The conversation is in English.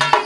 you.